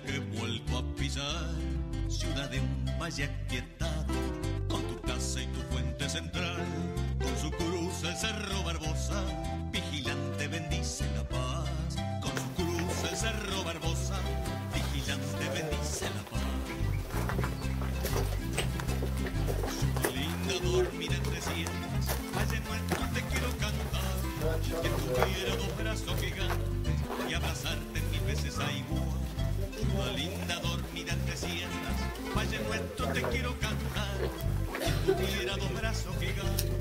que he vuelto a pisar. Ciudad de un valle aquietado con tu casa y tu fuente central. Con su cruz el cerro Barbosa, vigilante bendice la paz. Con su cruz el cerro Barbosa, vigilante bendice la paz. Linda dormida entre sienes, valle nuestro te quiero cantar. Que tuviera linda dormida entre sienes, valle nuestro te quiero cantar. Que tuviera dos brazos gigantes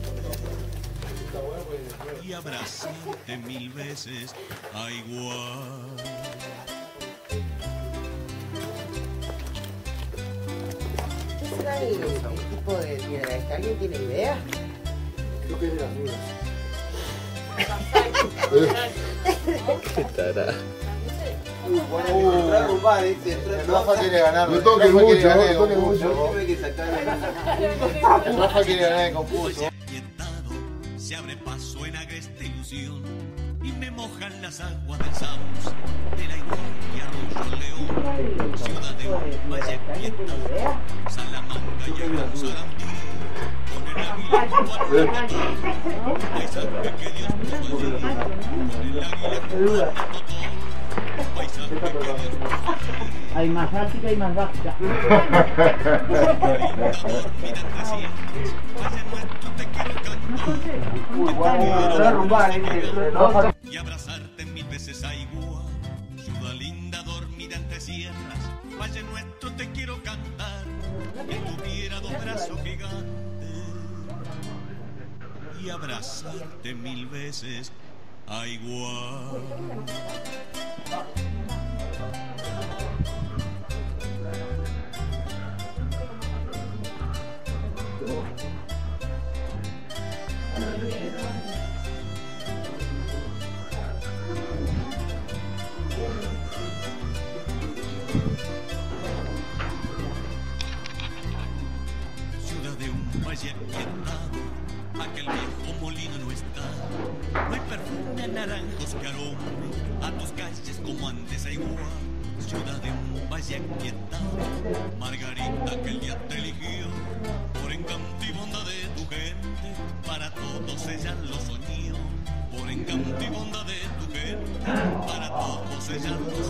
y abrazarte mil veces a igual. ¿Qué será el, tipo de piedra? ¿Alguien tiene idea? Creo que es de las dudas. Qué tará. Rafa quiere ganar. No toques mucho, no toques mucho. Rafa quiere ganar el concurso. se abre paso en agreste ilusión y me mojan las aguas del Saus, de la igual y Arroyo León, ciudad de un valle aquietado, Salamanca y el Sarandí, con el águila junto al Totó, paisaje que Dios puso allí, con el águila junto al Totó, Hay más ática y más básica. y abrazarte mil veces a igual. Ciudad linda dormida entre sierras, valle nuestro te quiero cantar. Que tuviera dos brazos gigantes y abrazarte mil veces a igual. ciudad Ciudad de un valle aquietado, Margarita que el día te eligió, por encanto de tu gente, para todos ella lo soñó. Por encanto de tu gente, para todos ella lo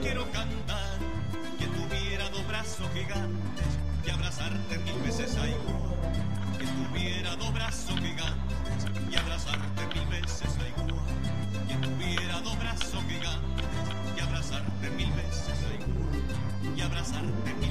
quiero cantar. Que tuviera dos brazos gigantes y abrazarte mil veces a igual. Que tuviera dos brazos gigantes y abrazarte mil veces a igual. Que tuviera dos brazos gigantes y abrazarte mil veces a igual. Y abrazarte mil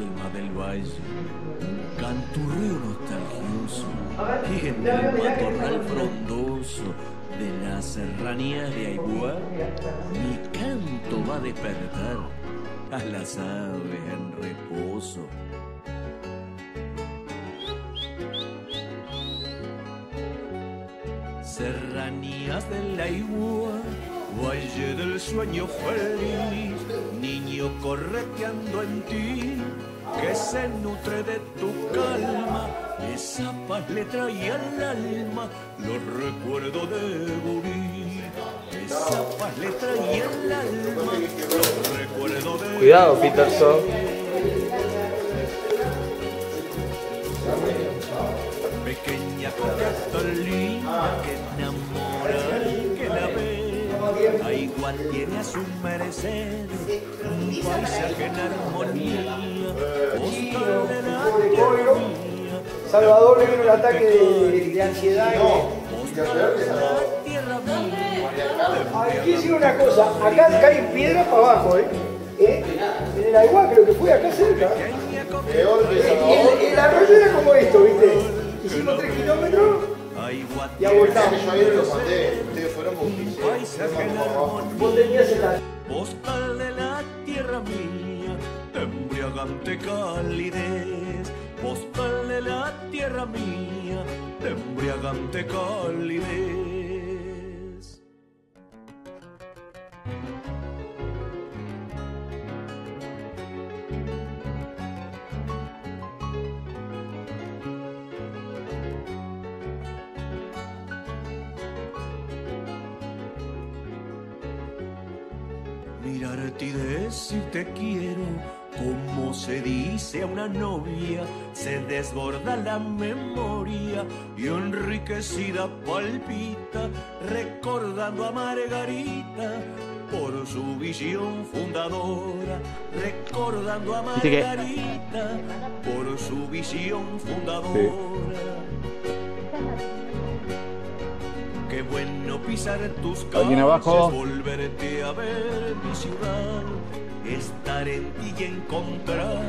calma del valle, un canturreo nostalgioso y en el matorral frondoso de la serranía de Aiguá, mi canto va a despertar a las aves en reposo. Serranías de la Igua, valle del sueño feliz, niño correteando en ti, que se nutre de tu calma, esa paz le trae al alma los recuerdos de Burí. Esa paz le trae al alma los recuerdos de Cuidado, Peterson. Ve. A igual tiene a su merecer un paisaje en armonía. Postal de la tierra mía, Salvador le vino un ataque de, de ansiedad. mía. Aquí sí una cosa, acá cae piedra para abajo, ¿eh? ¿Eh? En el Aiguá creo que fue acá cerca. El, Salvador. el- el arroyo era como esto, ¿viste? Hicimos tres kilómetros a igual y abortamos. Yo ayer lo mandé. Ustedes fueron con. Vos tenías el postal de la tierra mía, embriagante calidez, postal de la tierra mía, embriagante calidez. Y decirte quiero, como se dice a una novia, se desborda la memoria y enriquecida palpita, recordando a Margarita por su visión fundadora, recordando a Margarita por su visión fundadora. Qué bueno pisar tus calles, volverte a ver mi ciudad, estar en ti y encontrar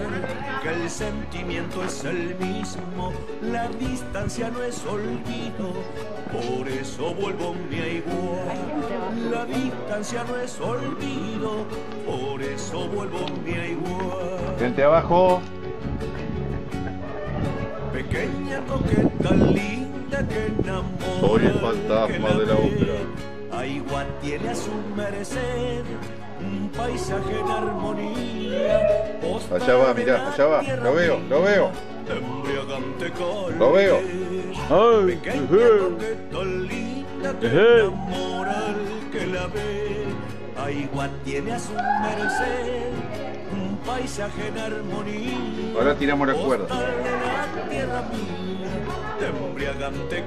que el sentimiento es el mismo, la distancia no es olvido, por eso vuelvo mi igual. La distancia no es olvido, por eso vuelvo mi igual. Gente abajo. Pequeña coqueta linda que enamora. Soy el fantasma de la ópera. Aigua tiene a su merecer paisaje en armonía. Allá va, mirá, allá va. Lo veo, lo veo. Lo veo. Ay, linda que la ve. Aigua tiene a su merecer un paisaje en armonía. Ahora tiramos la cuerda. Embriagante.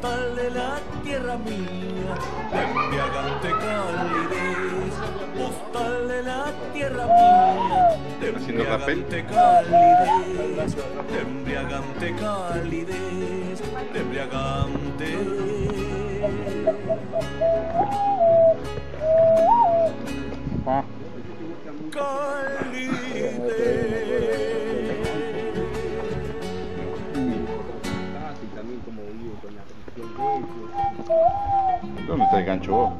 Postal de la tierra mía, embriagante calidez. Postal de la tierra mía, Haciendo rappel. embriagante calidez. Embriagante calidez, embriagante. Ah, ¿Dónde está el gancho vos?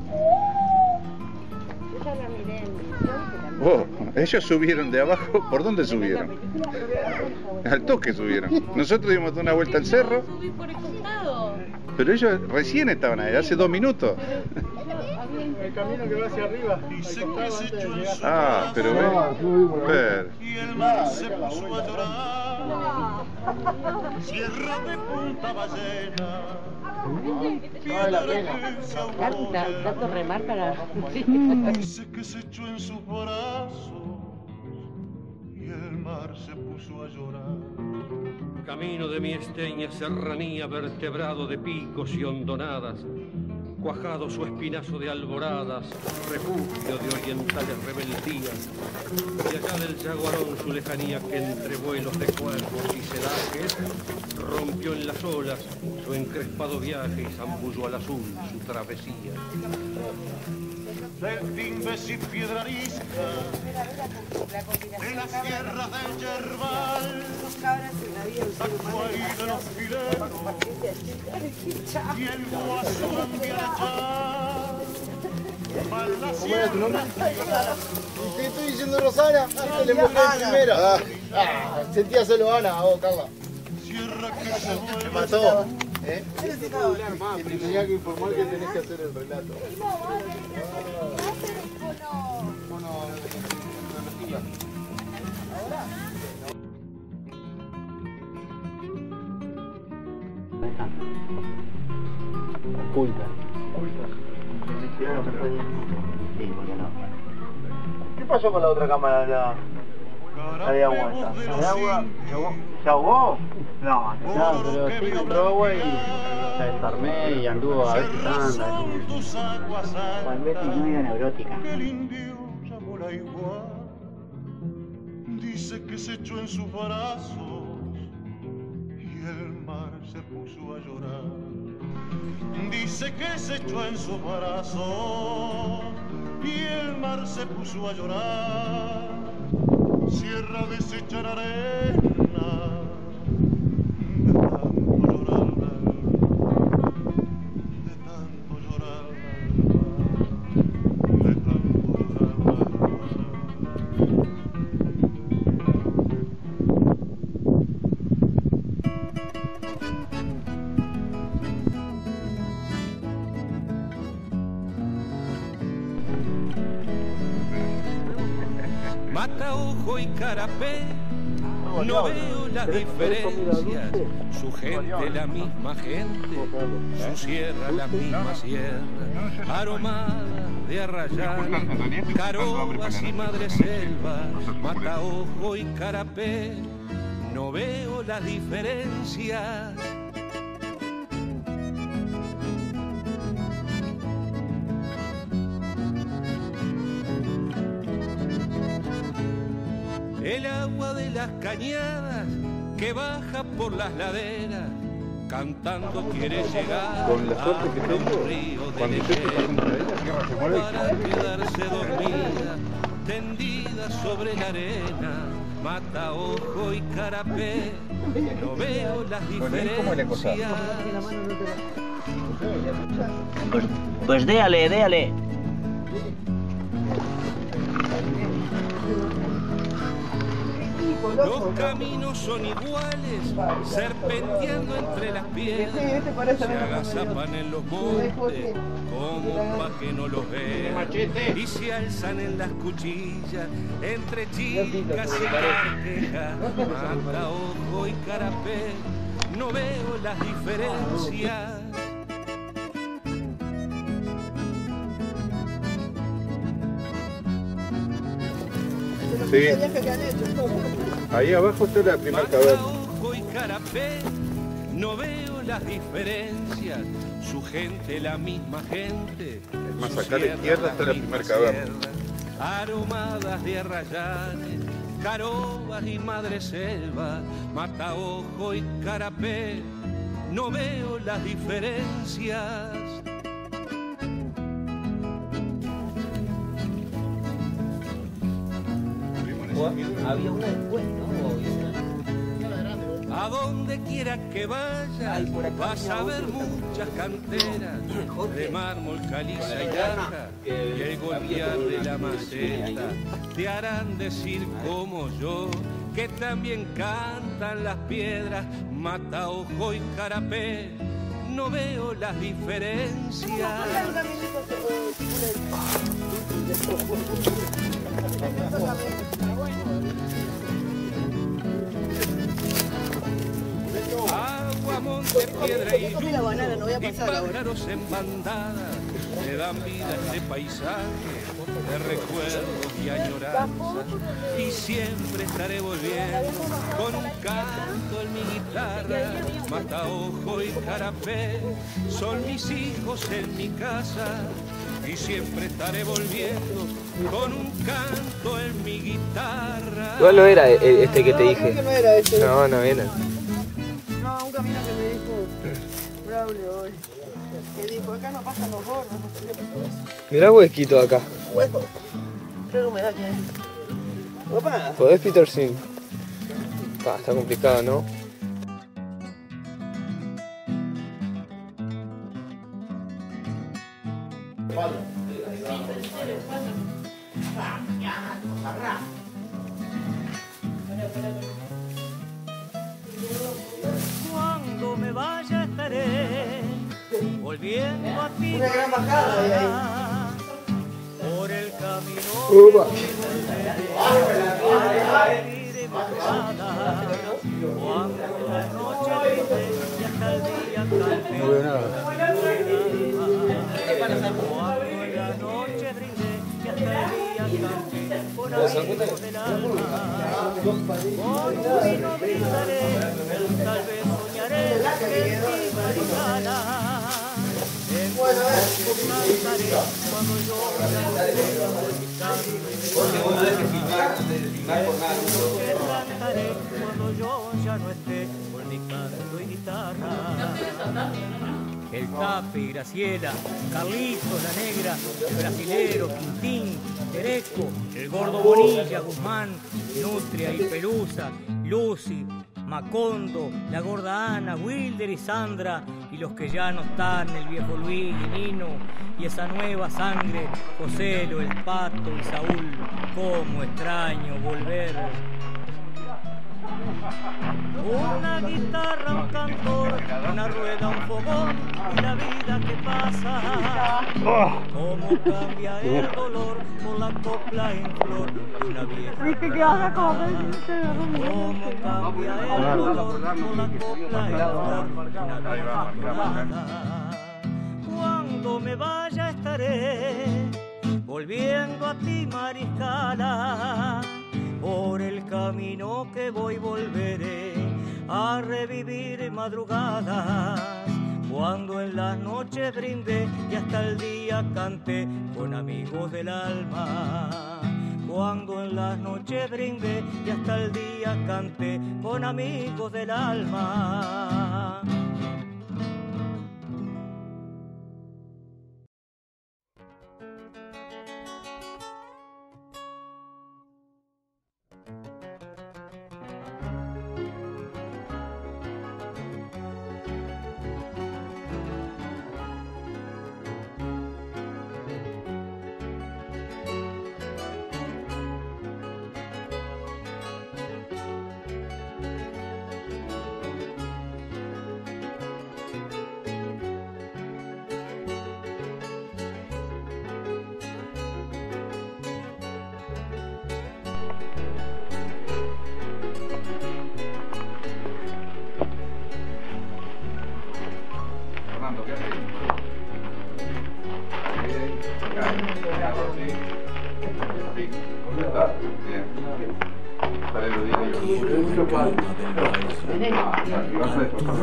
Yo ya la miré en visión, que también Vos, ellos subieron de abajo. ¿Por dónde subieron? Al toque subieron. Nosotros dimos una vuelta al cerro, pero ellos recién estaban ahí, hace dos minutos. El camino que va hacia arriba. Dice que se echó en su Ah, pero ve. ver. y el mar se puso a llorar. Sierra de Punta Ballena, ahogó. Tanto, tanto remar para. Dice que se echó en sus brazos y el mar se puso a llorar. Camino de mi esteña serranía, vertebrado de picos y hondonadas. Cuajados su espinazo de alboradas, refugio de orientales rebeldías, y allá del jaguarón su lejanía que entre vuelos de cuervos y celajes rompió en las olas su encrespado viaje y zambulló al azul su travesía. Del Timbes y Piedra Arisca, de las tierras del Yerbal, Zacuay de los Fileros, y el Guaso allá. Mal la sierra, Te estoy diciendo Rosana. Te le mujer primero. Ah, sentíaselo Ana, vos, Carla. Sierra que se vuelve mató. ¿Eh? Te tenía que informar que tenés que hacer el relato. Mono de energía. Oculta. ¿Qué pasó con la otra cámara? La, la de agua. ¿La de agua? ¿Se ahogó? ¿Se ahogó? No, No, pero sí entró agua y la desarmé y anduvo a veces anda. tus aguas Tal vez medio neurótica. que el indio llamó la igual. Dice que se echó en sus brazos y el mar se puso a llorar. Dice que se echó en sus brazos y el mar se puso a llorar. Sierra deshecha en arena y carapé, no veo las diferencias. Su gente la misma gente, su sierra la misma sierra. Aromada de arrayán, carobas y madre selva. Mata ojo y carapé, no veo las diferencias. De las cañadas que baja por las laderas, cantando quiere llegar Con la suerte que a tengo, un río de mueve. para quedarse dormida, tendida sobre la arena, mata ojo y carapé, no veo las diferencias. Pues, pues déale, déale. Los caminos son iguales, serpenteando entre las piedras. Se agazapan en los montes, como pa' que no los vean. Y se alzan en las cuchillas, entre chicas y carquejas. Mata, ojo y carapé, no veo las diferencias. Sí. Ahí abajo está la primera caverna. y carapé, no veo las diferencias. Su gente, la misma gente. más, su acá a la izquierda está la primera caverna. Aromadas de arrayanes, carobas y madre selva. Mata, ojo y carapé, no veo las diferencias. Había una después, ¿no? A donde quiera que vayas, vas a ver muchas canteras de mármol, caliza y laja, y el golpear de la maceta. Te harán decir como yo que también cantan las piedras, mata ojo y carapé, no veo las diferencias. Agua, monte, piedra y lluvia, y pájaros en bandada, te dan vida a este paisaje de recuerdos y añoranza. Y siempre estaré volviendo con un canto en mi guitarra, mataojo y carapé, son mis hijos en mi casa. Y siempre estaré volviendo con un canto en mi guitarra. Igual no era e- este que te dije. que no era este. No, no era. Un camino que me dijo Braulio hoy. Que dijo, acá no pasan los gordos, no sé qué pasó eso. Mirá huequito acá. Hueco. Creo que me da que hay. Opa. ¿Podés, Peter? Pa, está complicado, ¿no? Cante. No veo nada. Cuando en la noche brinde y hasta el día cante. Con amigos del alma. Con un vino brindaré, tal vez soñaré que en mi mariscala. En tu noche cantaré cuando yo la que cantaré cuando yo ya no esté con mi canto y guitarra. El Tape, Graciela, Carlito, la Negra, el Brasilero, Quintín, Tereco, el Gordo Bonilla, Guzmán, Nutria y Pelusa, Lucy, Macondo, la Gorda Ana, Wilder y Sandra, y los que ya no están, el viejo Luis y Nino, y esa nueva sangre, Joselo, el Pato y Saúl, cómo extraño volver. Una guitarra, un cantor, una rueda, un fogón y la vida que pasa. Cómo cambia el dolor por la copla en flor de una vieja. Cómo cambia el dolor por la copla en flor de una vieja. Cuando me vaya estaré volviendo a ti, Mariscala. Por el camino que voy volveré a revivir madrugadas. Cuando en las noches brindé y hasta el día canté con amigos del alma. Cuando en las noches brindé y hasta el día canté con amigos del alma.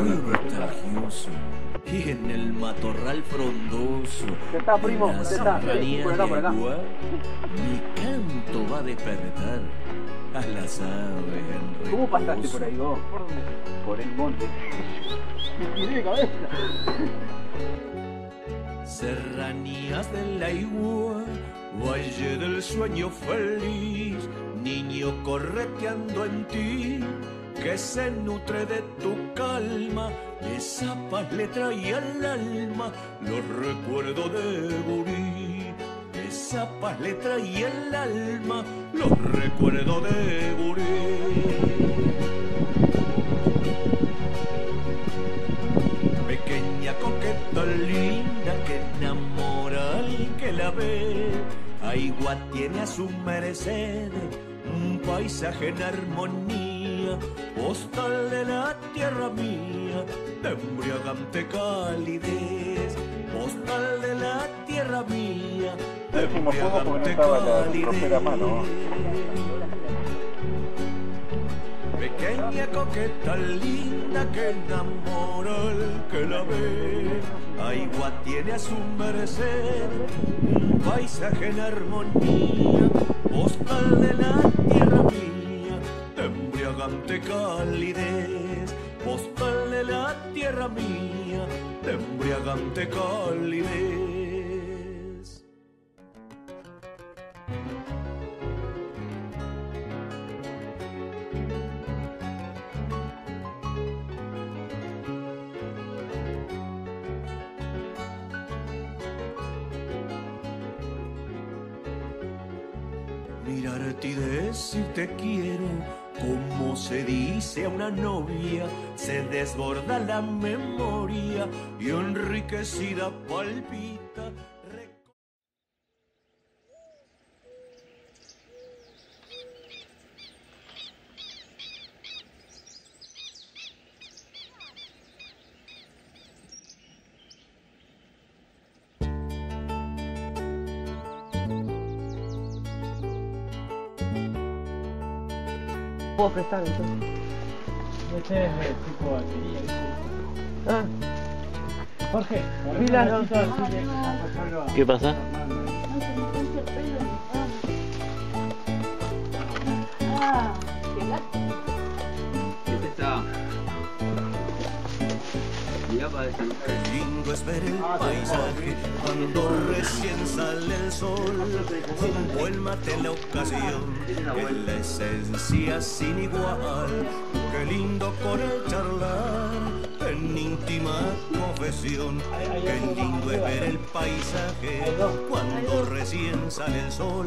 Nostalgioso y en el matorral frondoso ¿Qué está, primo? de la ¿Qué está? Por acá, por acá. mi canto va a despertar a las aves en ¿Cómo pasaste por ahí vos? ¿Por dónde? Por el monte. Tiene cabeza. Serranías del Aigua, valle del sueño feliz, niño correteando en ti, que se nutre de tu calma, esa paz le trae al alma los recuerdos de Gurí. Esa paz le trae al alma los recuerdos de Gurí. Ve. Aigua tiene a su merced un paisaje en armonía, postal de la tierra mía, de embriagante calidez. Postal de la tierra mía de a mano. Pequeña coqueta linda que enamora el que la ve. Aigua tiene a su merced paisaje en armonía, postal de la tierra mía, embriagante calidez. Postal de la tierra mía, embriagante calidez. Y decirte quiero, como se dice a una novia, se desborda la memoria y enriquecida palpita. Puedo prestar entonces. Este es el tipo de batería, ¿viste? Ah, Jorge, Pilas. necesito lindo es ver el paisaje cuando recién sale el sol. Como el mate en la ocasión, en la esencia sin igual. Qué lindo con el charlar en íntima confesión. Qué lindo es ver el paisaje cuando recién sale el sol.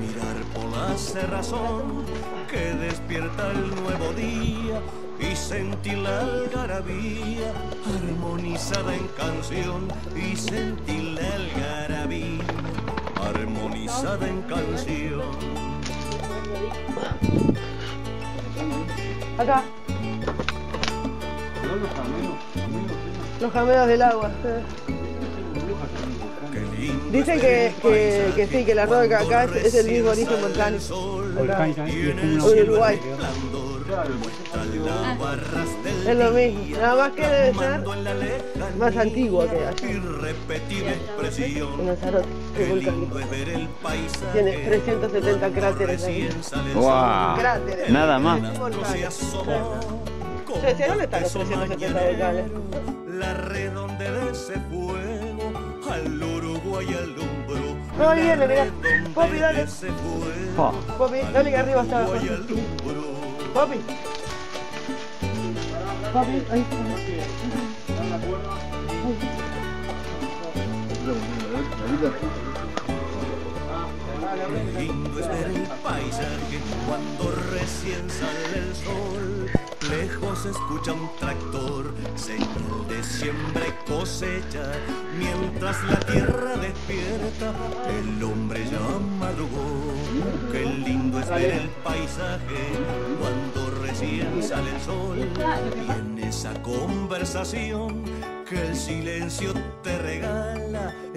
Mirar por la cerrazón que despierta el nuevo día y sentir la algarabía armonizada en canción y sentir la algarabía armonizada en canción. acá. Los jameos del agua. eh. Dicen que, que, que sí, que el arroz de acá es, es el mismo origen volcánico. Uruguay. Es lo mismo, nada más que debe ser más antiguo que allá. Irrepetible expresión. En Lanzarote, es volcánico. Tiene 370 cráteres ahí. ¡Guau! Cráteres. Nada más. Volcanes. Yo decía, ¿dónde están los 370 volcanes? La redonde de ese fuego al Uruguay alumbró. No, ahí viene, mirá. Popi, dale. Popi, dale que arriba está abajo. Popi. Popi, ahí Qué lindo es ver el paisaje cuando recién sale el sol. Lejos escucha un tractor, señal de siembra cosecha. Mientras la tierra despierta, el hombre ya madrugó. Qué lindo es ver el paisaje cuando recién sale el sol. Y esa conversación que el silencio te regala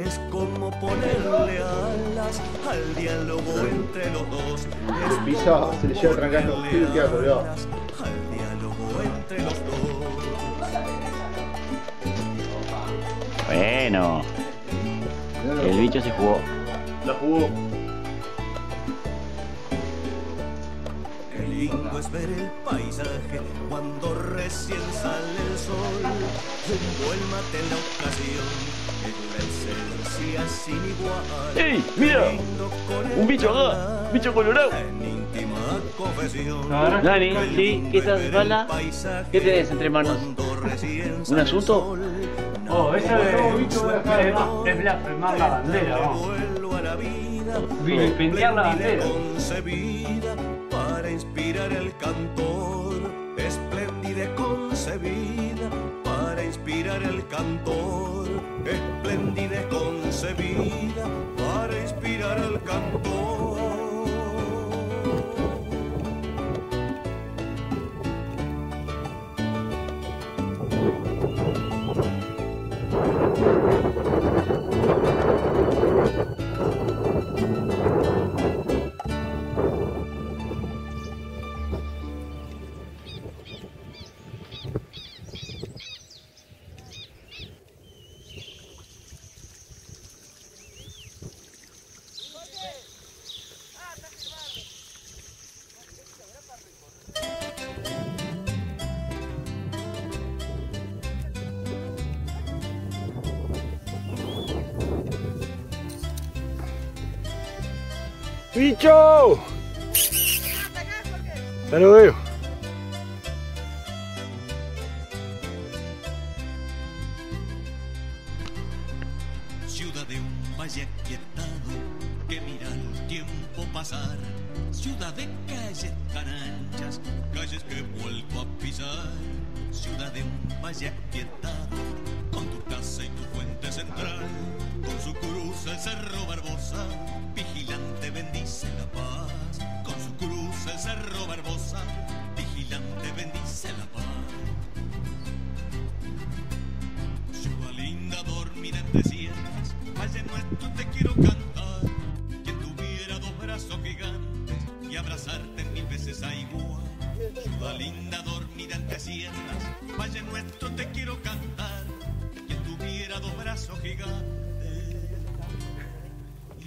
es como ponerle alas al diálogo entre los dos. Es El piso se le lleva trancando queda colgado. al diálogo entre los dos. Bueno. El bicho se jugó. La jugó. Lindo es ver el paisaje cuando recién sale el sol. Tengo el mate en la ocasión, ¡Ey, mira! Un bicho acá, charlar bicho colorado. En íntima confesión. Dani, Qué sí, ¿qué es estás paisaje ¿Qué tenés entre manos? ¿Un asunto? Oh, eso de es, es blasfemar la bandera, vamos. Vilipendiar la bandera. concebida para inspirar el cantor, espléndida concebida para inspirar el cantor, espléndida concebida para inspirar el cantor. ¡Bicho! Ya lo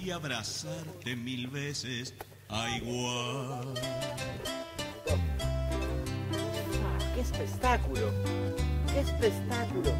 y abrazarte mil veces a igual. ¡Qué espectáculo! ¡Qué espectáculo!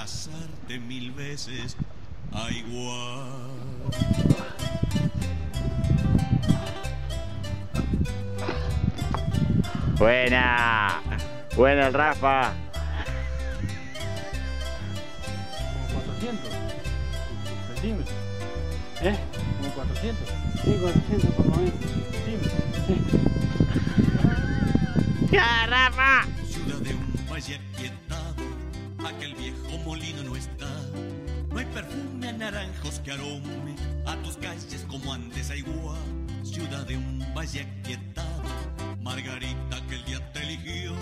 Abrazarte mil veces a igual. Buena. Buena el Rafa. Como 400 centímetros. ¿Eh? Como 400. Sí, 400 por lo menos. centímetros. ¡Ya, Rafa! Molino no está. No hay perfume a naranjos que arome a tus calles como antes a. Ciudad de un valle aquietado, Margarita aquel día te eligió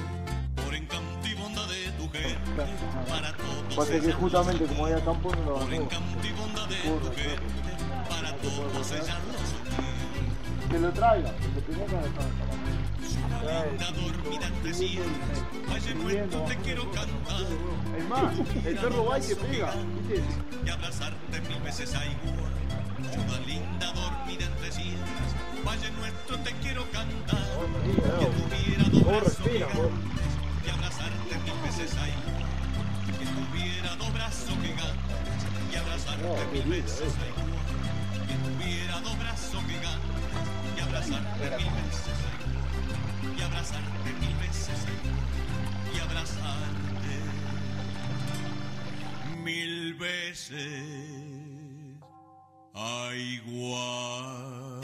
por encanto y bondad de tu gente. Para todos Pasa que justamente como había campo no lo por agarró. encanto y bondad de tu gente. Para todos ella lo. Que lo traiga, que lo que sierras, valle nuestro te quiero cantar. Es más, el perro va y te pega. y abrazarte mil veces a igual. Ciudad linda, dormida entre sierras, valle nuestro te quiero cantar. Que tuviera dos brazos gigantes y abrazarte mil veces a igual. Que tuviera dos brazos gigantes y abrazarte mil veces a igual. Que tuviera dos brazos gigantes y abrazarte mil veces a igual. Y abrazarte mil veces. Y abrazarte mil veces a igual.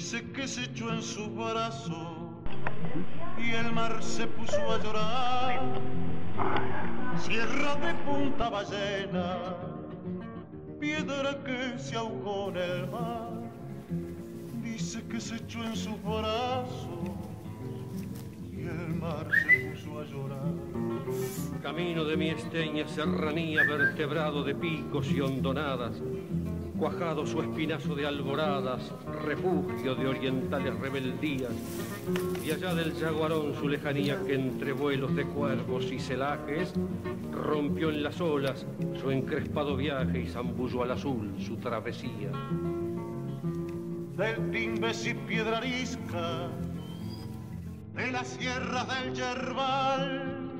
Dice que se echó en su brazo y el mar se puso a llorar. Sierra de punta ballena, piedra que se ahogó en el mar. Dice que se echó en su brazo y el mar se puso a llorar. Camino de mi esteña serranía, vertebrado de picos y hondonadas, cuajado su espinazo de alboradas, refugio de orientales rebeldías, y allá del jaguarón su lejanía que entre vuelos de cuervos y celajes rompió en las olas su encrespado viaje y zambulló al azul su travesía. del Timbes y Piedra Arisca, de las sierras del Yerbal,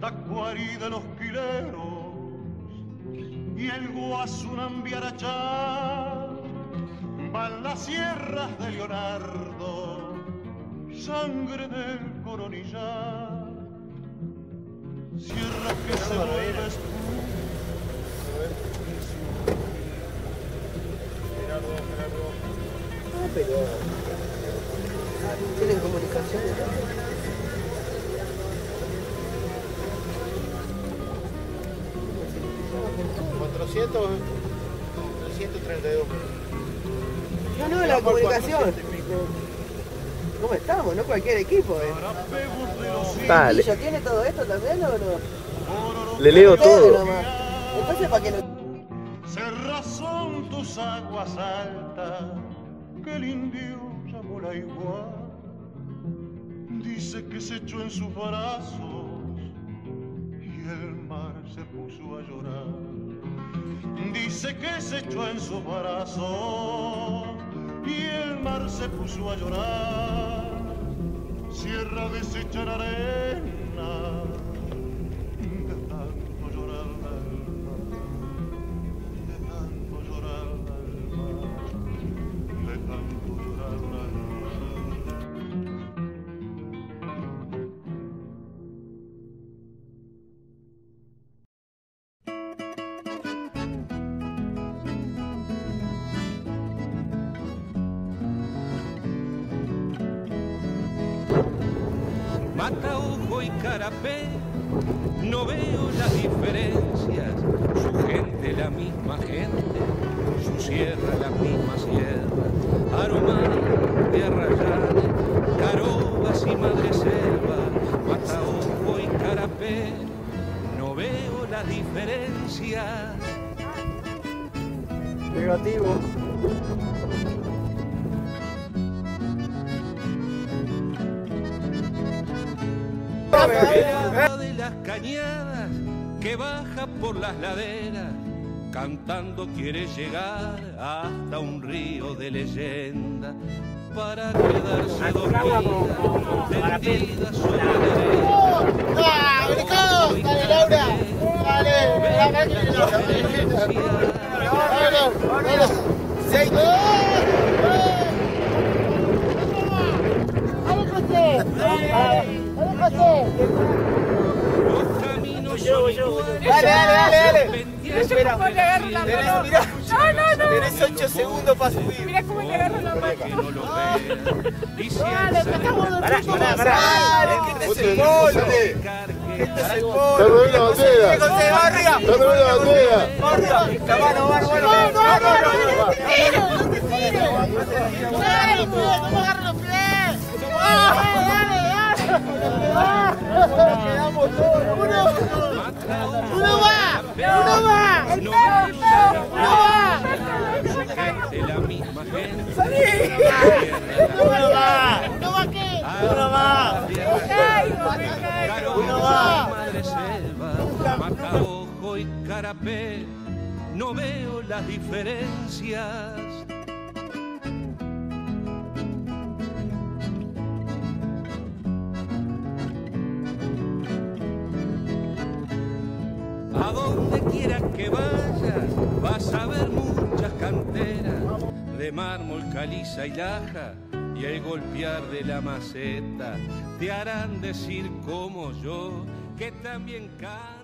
Tacuarí de los Quileros y el Guasunambiarachá, van las sierras de Leonardo, sangre del coronillar, sierra que se vuelve Ah, pero. Tienen comunicación. 400, 332. No, no, la comunicación. ¿Cómo estamos? No cualquier equipo, eh. Dale. ¿Y ya tiene todo esto también o no? Le leo todo. nomás. Entonces, ¿para qué no? Cerras son tus aguas altas que el indio llamó la igual. Dice que se echó en sus brazos y el se puso a llorar. Dice que se echó en sus brazos y el mar se puso a llorar. Sierra deshecha en arena No veo las diferencias. De las cañadas que baja por las laderas, cantando quiere llegar hasta un río de leyenda para quedarse dormida, tendida sobre la arena. ¡Ah! ¡Dale, Laura! ¡Dale! ¡La máquina! ¡Dale! ¡Dale! ¡Seis! Dale, dale, dale, dale. Espera, cómo le agarro la tenés, mano. mirá, No, no, no. tenés 8 segundos para subir. Mira cómo le agarro la mano. Dale, que estamos Pará, pará, pará. Dale, que este es el gol. Este es el gol. Te robé la bandera. José, José, va arriba. Te robé la bandera. Va arriba. La mano, va, bueno. No, no, no, no, va. no te tires, no te tires. Dale, pues, vamos a agarrar los pies. Dale, dale, dale. Quedamos todos. Uno. Va, uno va. El perro. Uno va. la misma gente. Salí. Uno va. ¿Uno va qué? Uno va. Me caigo, me caigo. Uno va. Madre selva, Mataojo y Carapé, no veo las diferencias. Que vayas, vas a ver muchas canteras de mármol, caliza y laja, y el golpear de la maceta te harán decir como yo que también cantan